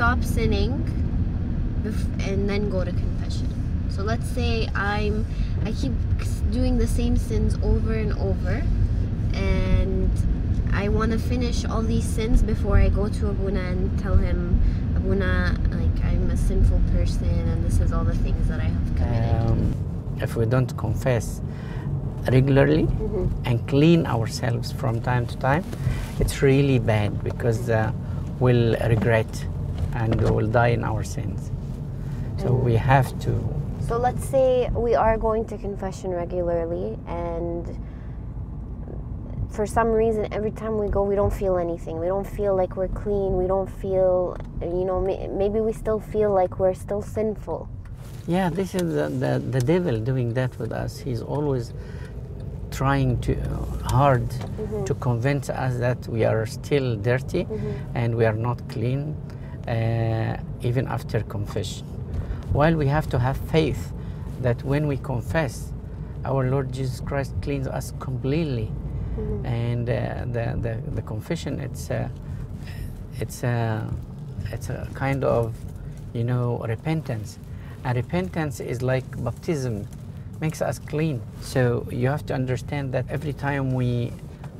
stop sinning and then go to confession. So let's say I'm I keep doing the same sins over and over and I want to finish all these sins before I go to Abuna and tell him Abuna like I'm a sinful person and this is all the things that I have committed. Um, if we don't confess regularly Mhm. and clean ourselves from time to time, it's really bad because uh, we'll regret and we will die in our sins. So Mm. we have to. So let's say we are going to confession regularly and for some reason every time we go we don't feel anything. We don't feel like we're clean. We don't feel you know maybe we still feel like we're still sinful. Yeah, this is the, the, the devil doing that with us. He's always trying to uh, hard mm-hmm. to convince us that we are still dirty mm-hmm. and we are not clean uh, even after confession. While we have to have faith that when we confess, our Lord Jesus Christ cleans us completely. Mm-hmm. And uh, the, the, the confession, it's a, it's a, it's a kind of, you know, repentance. And repentance is like baptism, makes us clean. So you have to understand that every time we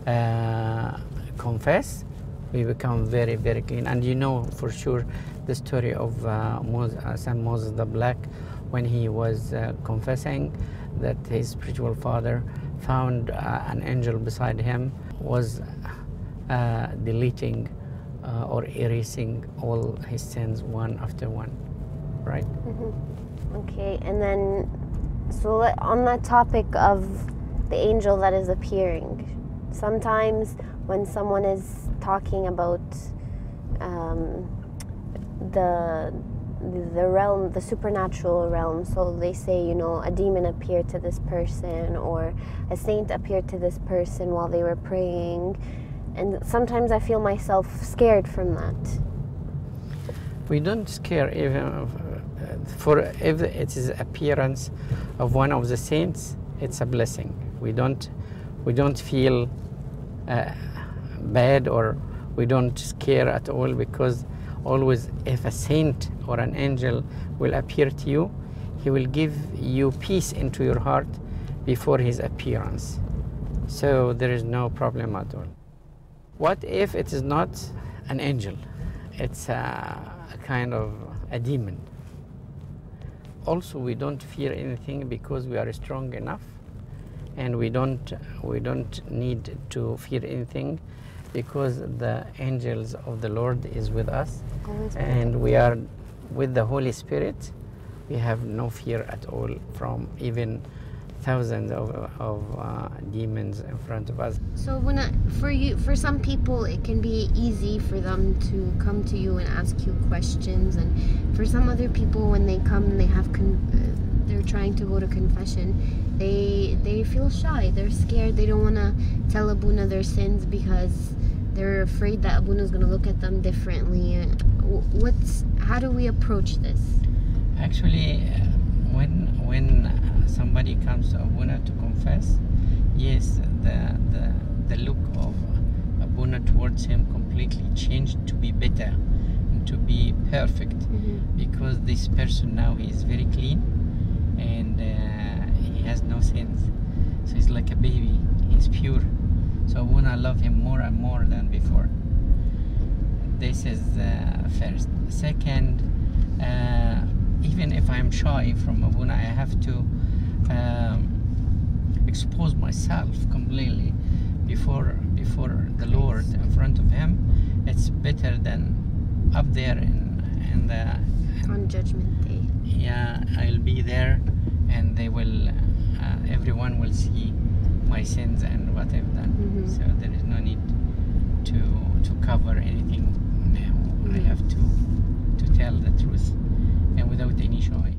uh, confess, we become very, very clean. And you know for sure the story of uh, Moses, uh, Saint Moses the Black when he was uh, confessing that his spiritual father found uh, an angel beside him was uh, deleting or erasing all his sins one after one, right? Okay, and then so let, on that topic of the angel that is appearing, sometimes when someone is talking about um, the the realm, the supernatural realm, so they say, you know, a demon appeared to this person or a saint appeared to this person while they were praying, and sometimes I feel myself scared from that. We don't scare even for if it is appearance of one of the saints, it's a blessing. We don't we don't feel uh, bad or we don't scare at all because always if a saint or an angel will appear to you, he will give you peace into your heart before his appearance. So there is no problem at all. What if it is not an angel? It's a, a kind of a demon. Also, we don't fear anything because we are strong enough, and we don't we don't need to fear anything because the angels of the Lord is with us, and we are with the Holy Spirit. We have no fear at all from even thousands of, of uh, demons in front of us. So when I, for you, for some people, it can be easy for them to come to you and ask you questions, and for some other people, when they come, they have con- uh, they're trying to go to confession. They they feel shy. They're scared. They don't want to tell Abuna their sins because they're afraid that Abuna is going to look at them differently. What's how do we approach this? Actually, uh, when when somebody comes to Abuna to confess, yes, the the, the look of Abuna towards him completely changed to be better and to be perfect because this person now he is very clean and uh, he has no sins. So he's like a baby. He's pure. So Abuna love him more and more than before. This is uh, first. Second, uh, even if I'm shy from Abuna, I have to um, expose myself completely before before the Lord in front of Him. It's better than up there in in the On Judgment Day. yeah I'll be there and they will uh, everyone will see my sins and what I've done. Mhm. So there is no need to to cover anything now. I Mhm. have to to tell the truth and without any shy.